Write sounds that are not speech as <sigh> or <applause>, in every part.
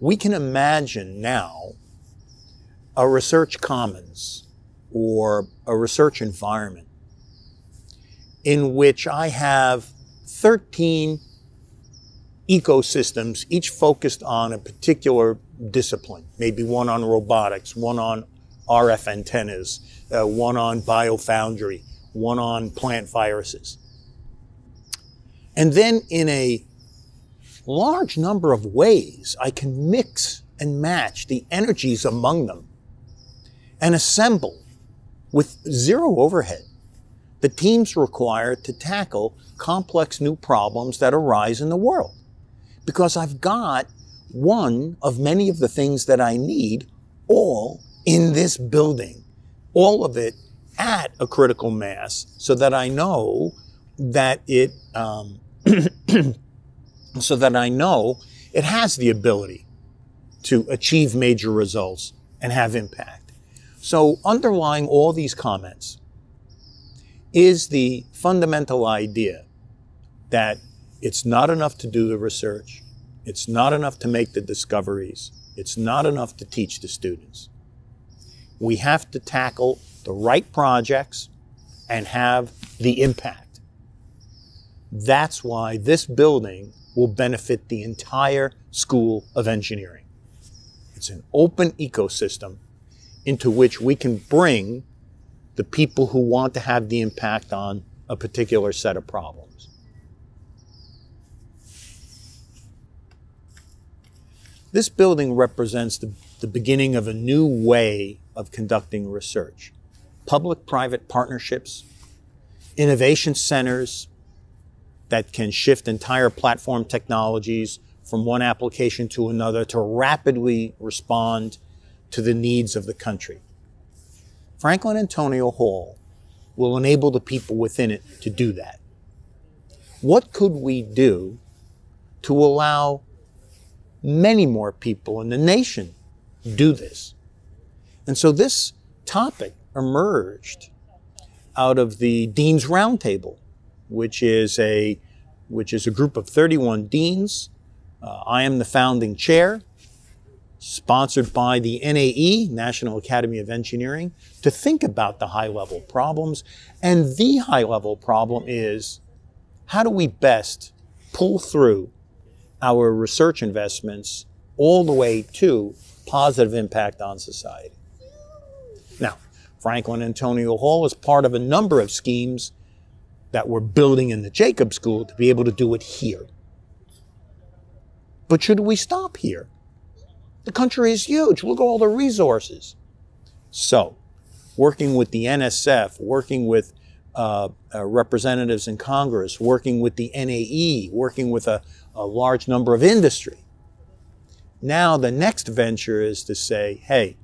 we can imagine now a research commons or a research environment in which I have 13 ecosystems, each focused on a particular discipline, maybe one on robotics, one on RF antennas, uh, one on biofoundry, one on plant viruses. And then in a large number of ways, I can mix and match the energies among them and assemble with zero overhead the teams required to tackle complex new problems that arise in the world. Because I've got one of many of the things that I need all in this building, all of it at a critical mass so that I know that it, um, <clears throat> so that I know it has the ability to achieve major results and have impact. So underlying all these comments is the fundamental idea that it's not enough to do the research, it's not enough to make the discoveries, it's not enough to teach the students. We have to tackle the right projects and have the impact. That's why this building will benefit the entire School of Engineering. It's an open ecosystem into which we can bring the people who want to have the impact on a particular set of problems. This building represents the, the beginning of a new way of conducting research. Public-private partnerships, innovation centers that can shift entire platform technologies from one application to another to rapidly respond to the needs of the country. Franklin Antonio Hall will enable the people within it to do that. What could we do to allow many more people in the nation do this? And so this topic emerged out of the Dean's Roundtable, which is a which is a group of 31 deans. Uh, I am the founding chair sponsored by the NAE, National Academy of Engineering, to think about the high level problems. And the high level problem is how do we best pull through our research investments all the way to positive impact on society? Now, Franklin Antonio Hall is part of a number of schemes that we're building in the Jacobs School to be able to do it here. But should we stop here? The country is huge. Look at all the resources. So, working with the NSF, working with uh, uh, representatives in Congress, working with the NAE, working with a, a large number of industry. Now, the next venture is to say, hey,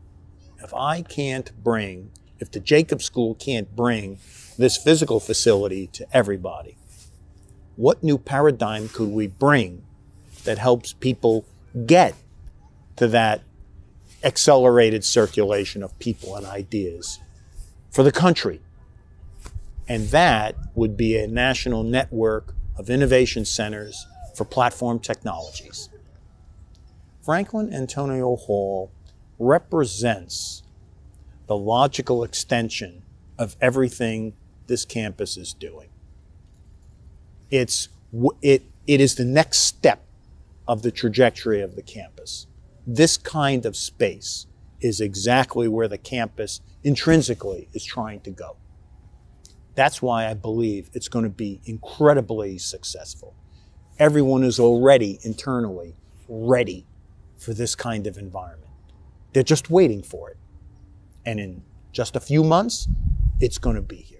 if I can't bring, if the Jacobs School can't bring this physical facility to everybody, what new paradigm could we bring that helps people get to that accelerated circulation of people and ideas for the country. And that would be a national network of innovation centers for platform technologies. Franklin Antonio Hall represents the logical extension of everything this campus is doing. It's, it, it is the next step of the trajectory of the campus this kind of space is exactly where the campus intrinsically is trying to go. That's why I believe it's going to be incredibly successful. Everyone is already internally ready for this kind of environment. They're just waiting for it. And in just a few months, it's going to be here.